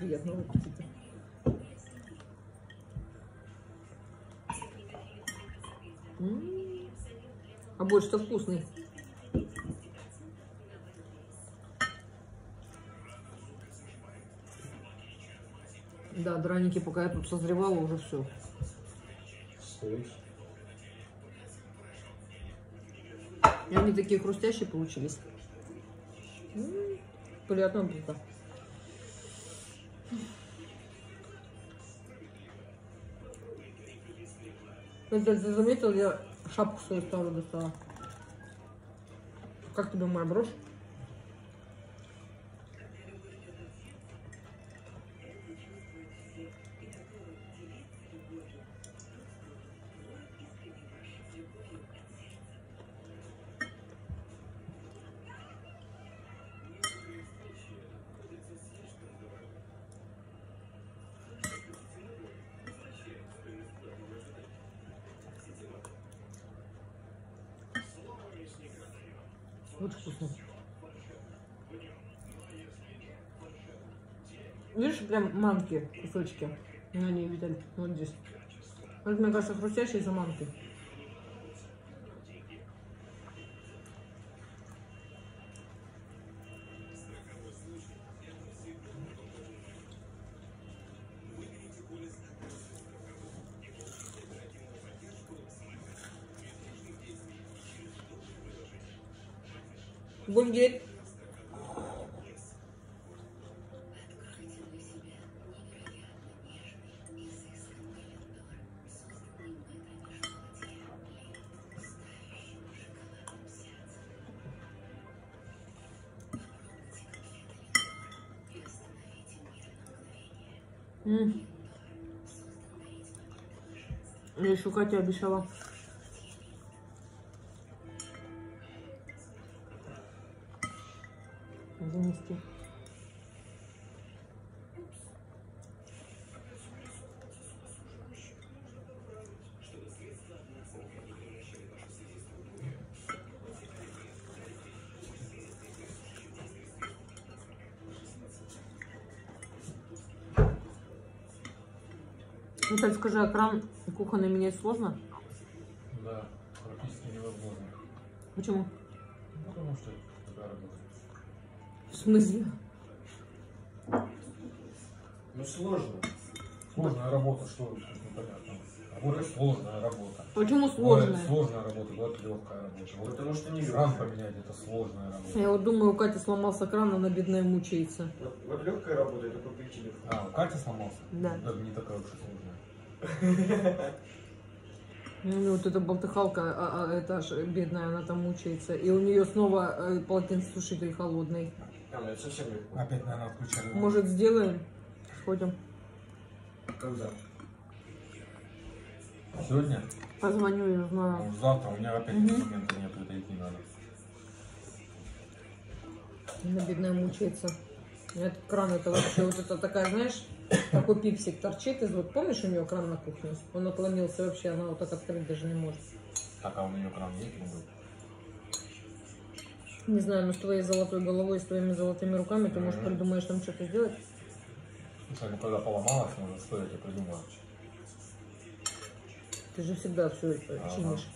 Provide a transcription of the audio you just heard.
Приятного аппетита. М. А борщ-то вкусный. Да, драники, пока я тут созревала, уже все. И они такие хрустящие получились. М, Приятного аппетита. Кстати, ты заметил, я шапку свою старую достала. Как тебе моя брошь? Очень вкусно. Видишь, прям манки, кусочки. Ну, они видали, вот здесь. Вот, мне кажется, хрустящие за манки. М. Я еще Катя обещала. Занести. Так скажи, а кран кухонный менять сложно? Да, практически невозможно. Почему? Ну, Потому что такая работа. В смысле? Ну сложно. Сложная работа, что непонятно. Работа сложная работа. Почему сложная? сложная работа, бывает легкая работа. Вот Потому что не кран поменять это сложная работа. Я вот думаю, у Кати сломался кран, она бедная мучается. Вот, вот легкая работа это купить телефон. А, у Кати сломался? Да. Да, не такая уж и сложная. Ну, вот эта болтыхалка, а, а, это аж бедная, она там мучается. И у нее снова э, полотенцесушитель холодный. А, ну это совсем легко. Опять, наверное, отключали. Может, сделаем? Сходим. Когда? Сегодня? Позвоню и узнаю. Завтра у меня опять Мгм. инструмента нет, это идти надо. Она бедная мучается. Этот кран, это вообще вот это такая, знаешь, такой пипсик торчит из вот, помнишь, у нее кран на кухне? Он наклонился вообще, она вот так открыть даже не может. Так, а у нее кран есть? Не знаю, но с твоей золотой головой, с твоими золотыми руками ты, может, придумаешь там что-то сделать? Слушай, ну когда поломалась, ну что я тебе придумаю? Ты же всегда все Ага. чинишь.